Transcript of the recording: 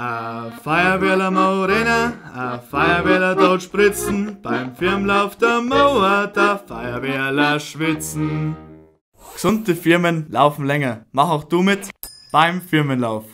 A Feuerwehrler Morena, a Feuerwehrler dort spritzen, beim Firmenlauf der Mauer, der Feuerwehrler schwitzen. Gesunde Firmen laufen länger. Mach auch du mit beim Firmenlauf.